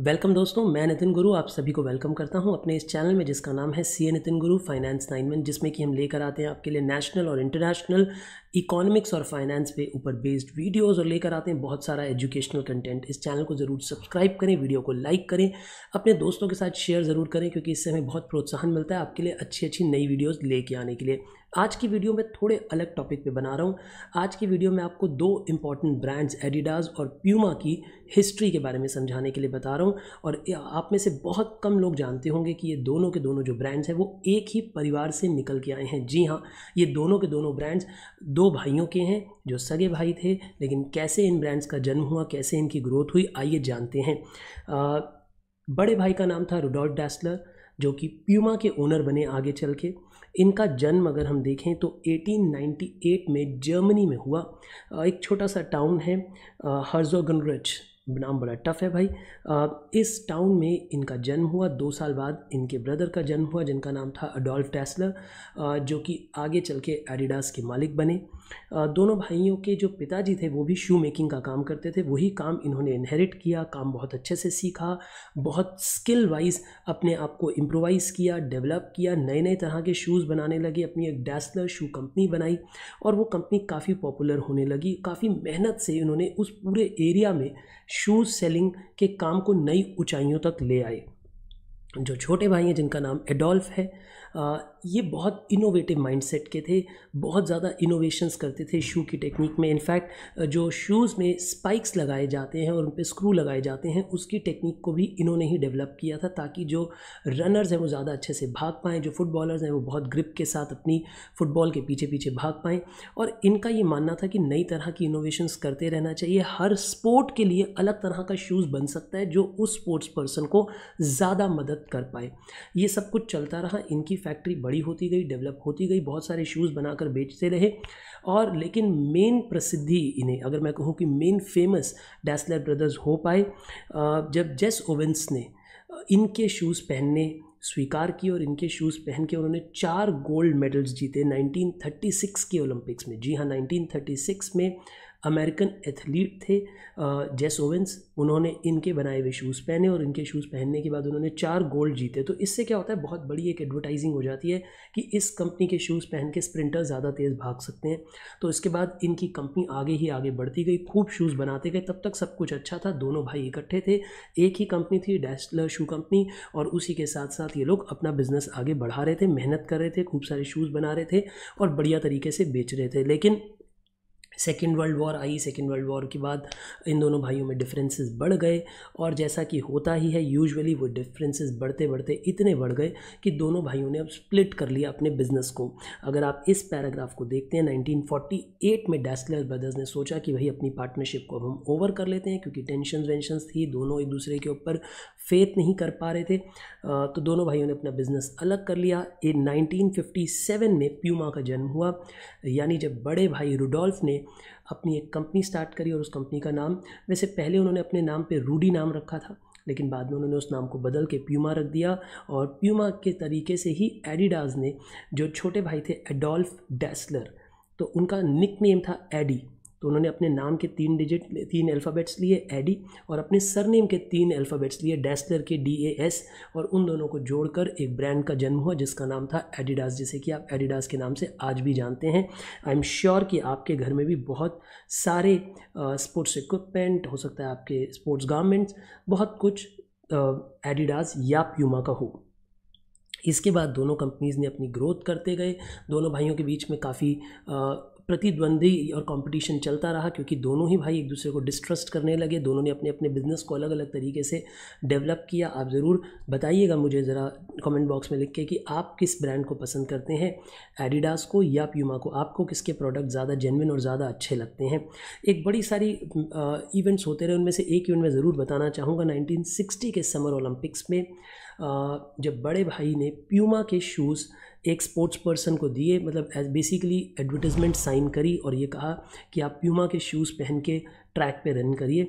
Welcome दोस्तों, मैं नितिन गुरु, आप सभी को वेलकम करता हूँ अपने इस चैनल में जिसका नाम है सी ए नितिन गुरु फाइनेंस नाइन वन जिसमें कि हम लेकर आते हैं आपके लिए नेशनल और इंटरनेशनल इकोनॉमिक्स और फाइनेंस पे ऊपर बेस्ड वीडियोस और लेकर आते हैं बहुत सारा एजुकेशनल कंटेंट इस चैनल को ज़रूर सब्सक्राइब करें वीडियो को लाइक करें, अपने दोस्तों के साथ शेयर ज़रूर करें, क्योंकि इससे हमें बहुत प्रोत्साहन मिलता है आपके लिए अच्छी अच्छी नई वीडियोज़ लेके आने के लिए। आज की वीडियो में थोड़े अलग टॉपिक पे बना रहा हूँ। आज की वीडियो में आपको दो इंपॉर्टेंट ब्रांड्स एडिडास और प्यूमा की हिस्ट्री के बारे में समझाने के लिए बता रहा हूँ। और आप में से बहुत कम लोग जानते होंगे कि ये दोनों के दोनों जो ब्रांड्स हैं, वो एक ही परिवार से निकल के आए हैं। जी हाँ ये दोनों के दोनों ब्रांड्स दो भाइयों के हैं जो सगे भाई थे लेकिन कैसे इन ब्रांड्स का जन्म हुआ कैसे इनकी ग्रोथ हुई आइए जानते हैं। आ, बड़े भाई का नाम था रुडोल्फ डैसलर जो कि प्यूमा के ओनर बने आगे चल के। इनका जन्म अगर हम देखें तो 1898 में जर्मनी में हुआ। एक छोटा सा टाउन है हर्जोगनरिच नाम बड़ा टफ है भाई। इस टाउन में इनका जन्म हुआ, दो साल बाद इनके ब्रदर का जन्म हुआ, जिनका नाम था अडोल्फ टेस्लर जो कि आगे चल के एडिडास के मालिक बने। दोनों भाइयों के जो पिताजी थे, वो भी शू मेकिंग का काम करते थे। वही काम इन्होंने इनहेरिट किया, काम बहुत अच्छे से सीखा, बहुत स्किल वाइज अपने आप को इम्प्रोवाइज़ किया डेवलप किया नए नए तरह के शूज़ बनाने लगे, अपनी एक डैसलर शू कंपनी बनाई और वो कंपनी काफ़ी पॉपुलर होने लगी। काफ़ी मेहनत से इन्होंने उस पूरे एरिया में शूज़ सेलिंग के काम को नई ऊंचाइयों तक ले आए। जो छोटे भाई हैं, जिनका नाम एडोल्फ है ये बहुत इनोवेटिव माइंडसेट के थे, बहुत ज़्यादा इनोवेशंस करते थे शू की टेक्निक में। इनफैक्ट जो शूज़ में स्पाइक्स लगाए जाते हैं और उन पर स्क्रू लगाए जाते हैं, उसकी टेक्निक को भी इन्होंने ही डेवलप किया था ताकि जो रनर्स हैं वो ज़्यादा अच्छे से भाग पाएँ, जो फुटबॉलर्स हैं वो बहुत ग्रिप के साथ अपनी फुटबॉल के पीछे पीछे भाग पाएँ। और इनका ये मानना था कि नई तरह की इनोवेशंस करते रहना चाहिए। हर स्पोर्ट के लिए अलग तरह का शूज़ बन सकता है जो उस स्पोर्ट्स पर्सन को ज़्यादा मदद कर पाए। ये सब कुछ चलता रहा। इनकी फैक्ट्री बड़ी होती गई डेवलप होती गई, बहुत सारे शूज़ बनाकर बेचते रहे। और लेकिन मेन प्रसिद्धि इन्हें, अगर मैं कहूँ कि मेन फ़ेमस डैसलर ब्रदर्स हो पाए जब जेस ओवेंस ने इनके शूज़ पहनने स्वीकार किए और इनके शूज़ पहन के उन्होंने चार गोल्ड मेडल्स जीते 1936 के ओलंपिक्स में। जी हाँ 1936 में अमेरिकन एथलीट थे जेस ओवेंस, उन्होंने इनके बनाए हुए शूज़ पहने और इनके शूज़ पहनने के बाद उन्होंने चार गोल्ड जीते। तो इससे क्या होता है, बहुत बड़ी एक एडवर्टाइजिंग हो जाती है कि इस कंपनी के शूज़ पहन के स्प्रिंटर ज़्यादा तेज़ भाग सकते हैं। तो इसके बाद इनकी कंपनी आगे ही आगे बढ़ती गई, खूब शूज़ बनाते गए। तब तक सब कुछ अच्छा था, दोनों भाई इकट्ठे थे। एक ही कंपनी थी डैसलर शू कंपनी और उसी के साथ साथ ये लोग अपना बिज़नेस आगे बढ़ा रहे थे, मेहनत कर रहे थे, खूब सारे शूज़ बना रहे थे और बढ़िया तरीके से बेच रहे थे। लेकिन second world war I second world war के बाद इन दोनों भाइयों में डिफरेंसेस बढ़ गए और जैसा कि होता ही है यूजुअली वो डिफरेंसेस बढ़ते बढ़ते इतने बढ़ गए कि दोनों भाइयों ने अब स्प्लिट कर लिया अपने बिज़नेस को। अगर आप इस पैराग्राफ को देखते हैं 1948 में डैसलर ब्रदर्स ने सोचा कि भाई अपनी पार्टनरशिप को अब हम ओवर कर लेते हैं क्योंकि टेंशन वेंशंस थी, दोनों एक दूसरे के ऊपर फेथ नहीं कर पा रहे थे। तो दोनों भाइयों ने अपना बिज़नेस अलग कर लिया। इन 1957 में प्यूमा का जन्म हुआ, यानी जब बड़े भाई रुडोल्फ ने अपनी एक कंपनी स्टार्ट करी और उस कंपनी का नाम, वैसे पहले उन्होंने अपने नाम पे रूडी नाम रखा था, लेकिन बाद में उन्होंने उस नाम को बदल के प्यूमा रख दिया और प्यूमा के तरीके से ही एडिडाज ने जो छोटे भाई थे एडोल्फ डेस्लर तो उनका निक नेम था एडी तो उन्होंने अपने नाम के तीन डिजिट तीन अल्फ़ाबेट्स लिए एडी और अपने सरनेम के तीन अल्फ़ाबेट्स लिए डेस्लर के डी ए एस और उन दोनों को जोड़कर एक ब्रांड का जन्म हुआ, जिसका नाम था एडिडास जिसे कि आप एडिडास के नाम से आज भी जानते हैं। आई एम श्योर कि आपके घर में भी बहुत सारे स्पोर्ट्स इक्विपमेंट हो सकता है आपके स्पोर्ट्स गारमेंट्स बहुत कुछ एडिडास या प्यूमा का हो। इसके बाद दोनों कंपनीज़ ने अपनी ग्रोथ करते गए। दोनों भाइयों के बीच में काफ़ी प्रतिद्वंदी और कंपटीशन चलता रहा क्योंकि दोनों ही भाई एक दूसरे को डिस्ट्रस्ट करने लगे, दोनों ने अपने अपने बिज़नेस को अलग अलग तरीके से डेवलप किया। आप ज़रूर बताइएगा मुझे ज़रा कमेंट बॉक्स में लिख के कि आप किस ब्रांड को पसंद करते हैं एडिडास को या प्यूमा को। आपको किसके प्रोडक्ट ज़्यादा जेनविन और ज़्यादा अच्छे लगते हैं? एक बड़ी सारी इवेंट्स होते रहे, उनमें से एक इवेंट मैं ज़रूर बताना चाहूँगा। नाइनटीन के समर ओलंपिक्स में जब बड़े भाई ने प्यूमा के शूज़ एक स्पोर्ट्स पर्सन को दिए मतलब एज बेसिकली एडवर्टीज़मेंट साइन करी और ये कहा कि आप प्यूमा के शूज़ पहन के ट्रैक पे रन करिए।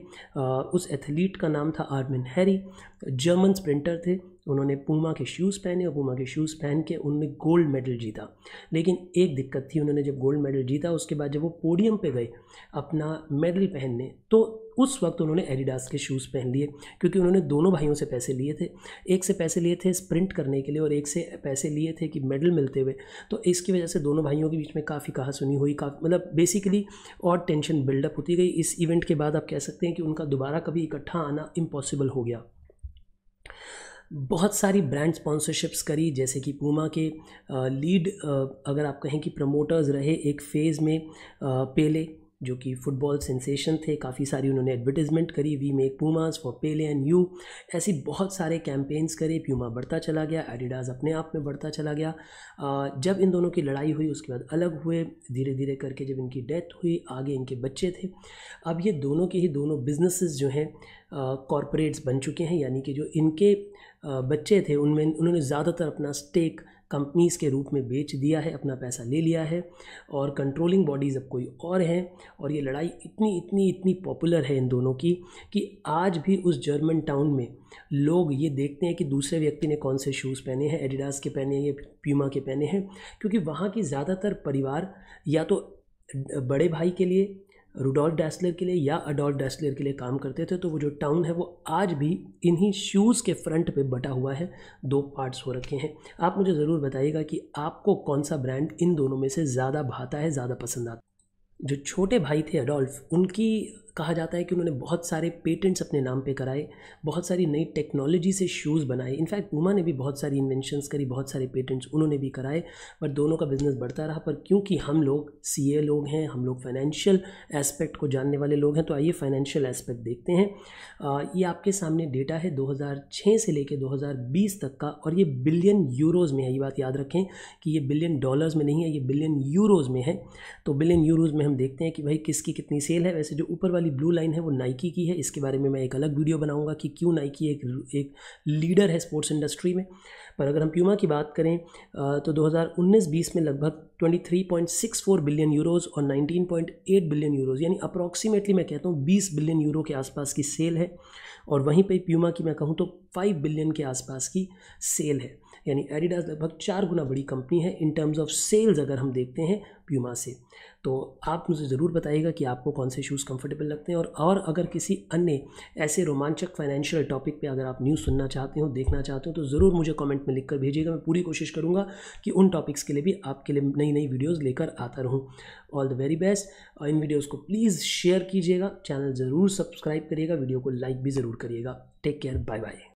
उस एथलीट का नाम था आर्मिन हैरी जर्मन स्प्रिंटर थे। उन्होंने पूमा के शूज़ पहने और पूमा के शूज़ पहन के उन्होंने गोल्ड मेडल जीता। लेकिन एक दिक्कत थी, उन्होंने जब गोल्ड मेडल जीता, उसके बाद जब वो पोडियम पे गए अपना मेडल पहनने तो उस वक्त उन्होंने एडिडास के शूज़ पहन लिए, क्योंकि उन्होंने दोनों भाइयों से पैसे लिए थे। एक से पैसे लिए थे स्प्रिंट करने के लिए और एक से पैसे लिए थे कि मेडल मिलते हुए। तो इसकी वजह से दोनों भाइयों के बीच में काफ़ी कहा सुनी हुई, काफ़ी मतलब बेसिकली और टेंशन बिल्डअप होती गई। इस इवेंट के बाद आप कह सकते हैं कि उनका दोबारा कभी इकट्ठा आना इम्पॉसिबल हो गया। बहुत सारी ब्रांड स्पॉन्सरशिप्स करी, जैसे कि पूमा के लीड अगर आप कहें कि प्रमोटर्स रहे एक फ़ेज़ में पेले जो कि फुटबॉल सेंसेशन थे, काफ़ी सारी उन्होंने एडवर्टीज़मेंट करी we make Pumas for Pele and you ऐसी बहुत सारे कैंपेन्स करे प्यूमा बढ़ता चला गया एडिडास अपने आप में बढ़ता चला गया। जब इन दोनों की लड़ाई हुई, उसके बाद अलग हुए धीरे धीरे करके जब इनकी डेथ हुई, आगे इनके बच्चे थे। अब ये दोनों के ही दोनों बिजनेसेस जो हैं कॉरपोरेट्स बन चुके हैं, यानी कि जो इनके बच्चे थे, उनमें उन्होंने ज़्यादातर अपना स्टेक कंपनीज़ के रूप में बेच दिया है, अपना पैसा ले लिया है और कंट्रोलिंग बॉडीज़ अब कोई और हैं और ये लड़ाई इतनी इतनी इतनी पॉपुलर है इन दोनों की कि आज भी उस जर्मन टाउन में लोग ये देखते हैं कि दूसरे व्यक्ति ने कौन से शूज़ पहने हैं एडिडास के पहने हैं या प्यूमा के पहने हैं, क्योंकि वहाँ की ज़्यादातर परिवार या तो बड़े भाई के लिए रूडोल्फ डैसलर के लिए या अडोल्फ डैसलर के लिए काम करते थे तो वो जो टाउन है, वो आज भी इन्हीं शूज़ के फ्रंट पे बटा हुआ है। दो पार्ट्स हो रखे हैं। आप मुझे ज़रूर बताइएगा कि आपको कौन सा ब्रांड इन दोनों में से ज़्यादा भाता है, ज़्यादा पसंद आता जो छोटे भाई थे अडोल्फ उनकी कहा जाता है कि उन्होंने बहुत सारे पेटेंट्स अपने नाम पे कराए बहुत सारी नई टेक्नोलॉजी से शूज़ बनाए। इनफैक्ट पूमा ने भी बहुत सारी इन्वेंशंस करी बहुत सारे पेटेंट्स उन्होंने भी कराए पर दोनों का बिज़नेस बढ़ता रहा। पर क्योंकि हम लोग सीए लोग हैं हम लोग फाइनेंशियल एस्पेक्ट को जानने वाले लोग हैं तो आइए फाइनेंशियल एस्पेक्ट देखते हैं। आ, ये आपके सामने डेटा है 2006 से लेकर 2020 तक का और ये बिलियन यूरोज़ में है। ये बात याद रखें कि ये बिलियन डॉलर्स में नहीं है ये बिलियन यूरोज़ में है। तो बिलियन यूरोज़ में हम देखते हैं कि भाई किसकी कितनी सेल है। वैसे जो ऊपर वाली ब्लू लाइन है वो नाइकी की है। इसके बारे में मैं एक अलग वीडियो बनाऊँगा कि क्यों नाइकी एक एक लीडर है स्पोर्ट्स इंडस्ट्री में। पर अगर हम प्यूमा की बात करें तो 2019-20 में लगभग 23.64 बिलियन यूरोज़ और 19.8 बिलियन यूरोज़ यानी अप्रॉक्सीमेटली मैं कहता हूँ 20 बिलियन यूरो के आसपास की सेल है और वहीं पे प्यूमा की मैं कहूँ तो 5 बिलियन के आसपास की सेल है, यानी एडिडास लगभग चार गुना बड़ी कंपनी है इन टर्म्स ऑफ़ सेल्स अगर हम देखते हैं प्यूमा से। तो आप मुझे ज़रूर बताइएगा कि आपको कौन से शूज़ कंफर्टेबल लगते हैं और और अगर किसी अन्य ऐसे रोमांचक फाइनेंशियल टॉपिक पे अगर आप न्यूज़ सुनना चाहते हो, देखना चाहते हो तो ज़रूर मुझे कमेंट में लिखकर भेजिएगा। मैं पूरी कोशिश करूँगा कि उन टॉपिक्स के लिए भी आपके लिए नई नई नई वीडियोस लेकर आता रहूँ। ऑल द वेरी बेस्ट और इन वीडियोस को प्लीज़ शेयर कीजिएगा। चैनल ज़रूर सब्सक्राइब करिएगा। वीडियो को लाइक भी ज़रूर करिएगा। Take care bye bye